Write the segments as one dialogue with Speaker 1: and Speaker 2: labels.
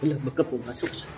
Speaker 1: Wala, baka pumasok sa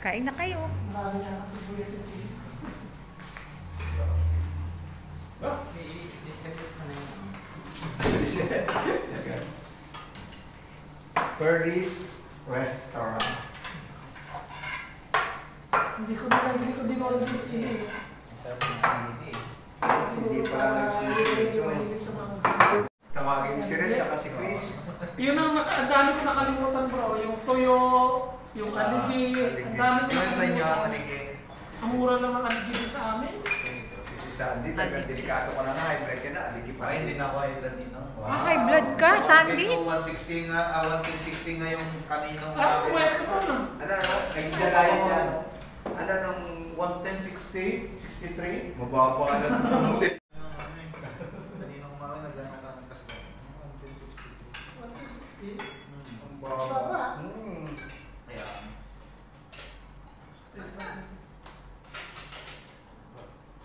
Speaker 2: Kain na kayo.
Speaker 3: Pearlie's Restaurant.
Speaker 4: Hindi ko na hindi ko din order sila eh.
Speaker 3: Hindi pa nagsisisi
Speaker 4: Mahilig sa mga
Speaker 3: Tawagin mo si Red saka si Chris.
Speaker 4: Yun ang naka- ang dami ko nakalimutan bro. Yung tuyo, yung aligi, ang dami ko
Speaker 3: Ano sa inyo ang aligi?
Speaker 4: Ang mura lang ng aligi dito sa amin.
Speaker 3: Si Sandy, talagang delikato ka na na. High blood ka na. Aligi pa.
Speaker 5: Ay, hindi na ako high blood dito.
Speaker 2: Ah, high blood ka, Sandy?
Speaker 5: Ito, 160 nga, ah, 160 nga yung kanino.
Speaker 4: Ah, pwede ko na.
Speaker 3: Ano, ano? Nagdalayan dyan. Ano nung
Speaker 5: 110, 60, 63.
Speaker 3: mababa na tumulit?
Speaker 5: Kaninong mga nagano ka ng kasto. 110,
Speaker 4: 160.
Speaker 5: 60. Ang
Speaker 4: Baba.
Speaker 5: baba.
Speaker 3: Hmm.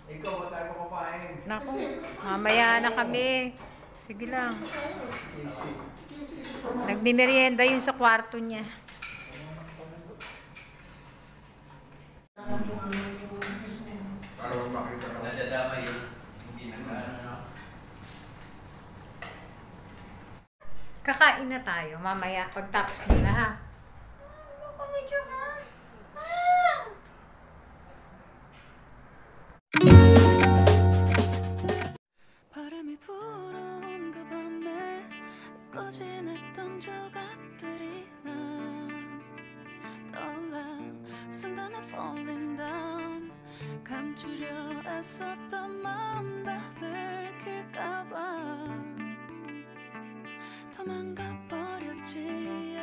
Speaker 3: Ikaw, ba tayo kumain?
Speaker 2: Naku, mamaya na kami. Sige lang. Nagmimerienda yun sa kwarto niya.
Speaker 3: Para makita ka.
Speaker 5: nadadama yun.
Speaker 2: Kakain na tayo mamaya pagtapos nila ha.
Speaker 6: 꺼진했던 조각들이 난 떠올라. 순간에 falling down. 감추려 애썼던 마음 다 들킬까봐. 도망가 버렸지